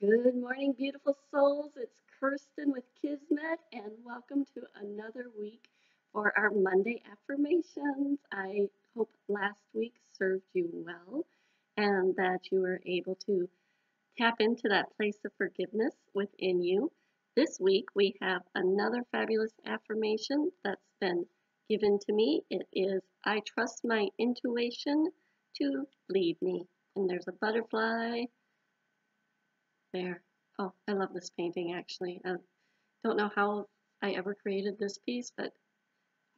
Good morning, beautiful souls. It's Kirstin with Kismet, and welcome to another week for our Monday affirmations. I hope last week served you well and that you were able to tap into that place of forgiveness within you. This week, we have another fabulous affirmation that's been given to me. It is I trust my intuition to lead me. And there's a butterfly there. Oh, I love this painting actually. I don't know how I ever created this piece, but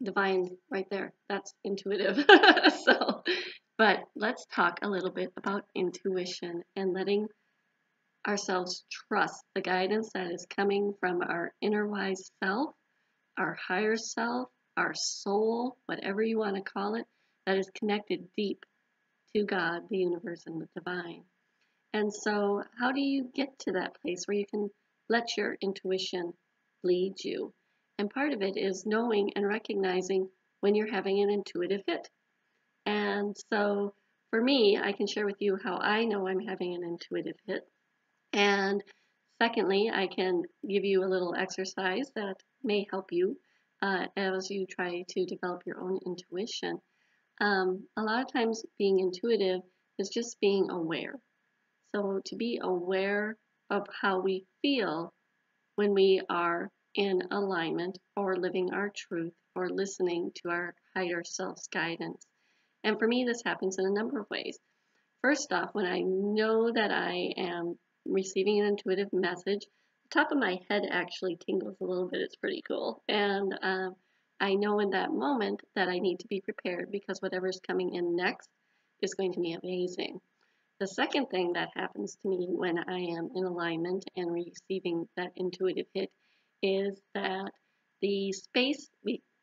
divine right there. That's intuitive. so, but let's talk a little bit about intuition and letting ourselves trust the guidance that is coming from our inner wise self, our higher self, our soul, whatever you want to call it, that is connected deep to God, the universe, and the divine. And so, how do you get to that place where you can let your intuition lead you? And part of it is knowing and recognizing when you're having an intuitive hit. And so, for me, I can share with you how I know I'm having an intuitive hit. And secondly, I can give you a little exercise that may help you uh, as you try to develop your own intuition. Um, a lot of times, being intuitive is just being aware. So, to be aware of how we feel when we are in alignment or living our truth or listening to our higher self's guidance. And for me, this happens in a number of ways. First off, when I know that I am receiving an intuitive message, the top of my head actually tingles a little bit. It's pretty cool. And um, I know in that moment that I need to be prepared because whatever's coming in next is going to be amazing. The second thing that happens to me when I am in alignment and receiving that intuitive hit is that the space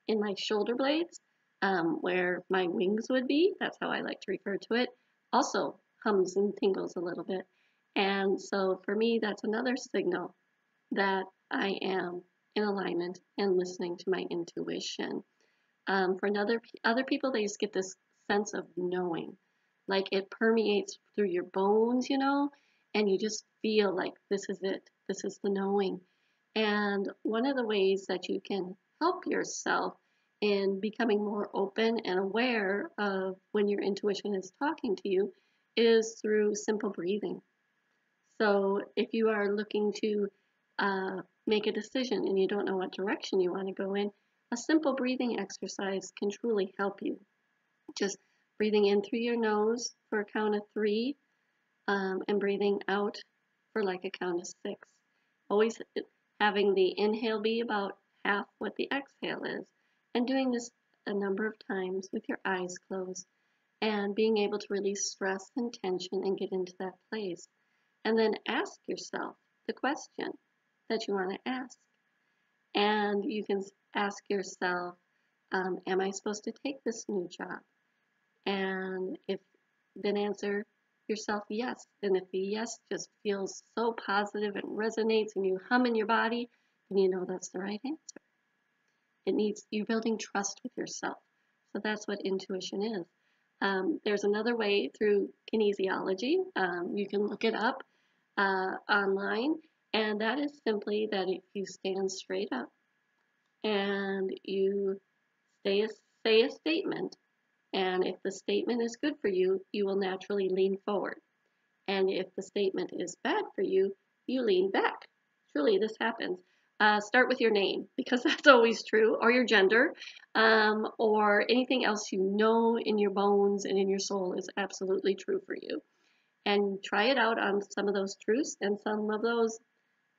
in my shoulder blades, um, where my wings would be, that's how I like to refer to it, also hums and tingles a little bit. And so for me, that's another signal that I am in alignment and listening to my intuition. Um, for another other people, they just get this sense of knowing like it permeates through your bones, you know, and you just feel like this is it, this is the knowing. And one of the ways that you can help yourself in becoming more open and aware of when your intuition is talking to you is through simple breathing. So if you are looking to uh, make a decision and you don't know what direction you want to go in, a simple breathing exercise can truly help you. Just breathing in through your nose for a count of three, um, and breathing out for like a count of six. Always having the inhale be about half what the exhale is, and doing this a number of times with your eyes closed, and being able to release stress and tension and get into that place. And then ask yourself the question that you want to ask. And you can ask yourself, um, Am I supposed to take this new job? And if then answer yourself yes. And if the yes just feels so positive and resonates and you hum in your body, then you know that's the right answer. It needs you're building trust with yourself. So that's what intuition is. Um, there's another way through kinesiology. Um, you can look it up uh, online, and that is simply that if you stand straight up and you say a, say a statement and if the statement is good for you, you will naturally lean forward. And if the statement is bad for you, you lean back. Truly, this happens. Uh, start with your name because that's always true, or your gender, um, or anything else you know in your bones and in your soul is absolutely true for you. And try it out on some of those truths and some of those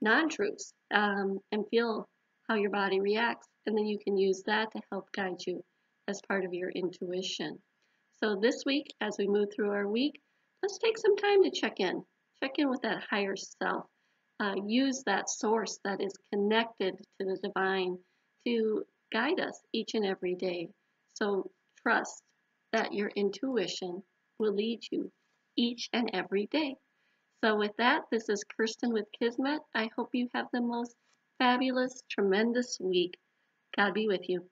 non truths um, and feel how your body reacts. And then you can use that to help guide you as part of your intuition. So this week, as we move through our week, let's take some time to check in. Check in with that higher self. Uh, use that source that is connected to the divine to guide us each and every day. So trust that your intuition will lead you each and every day. So with that, this is Kirstin with Kismet. I hope you have the most fabulous, tremendous week. God be with you.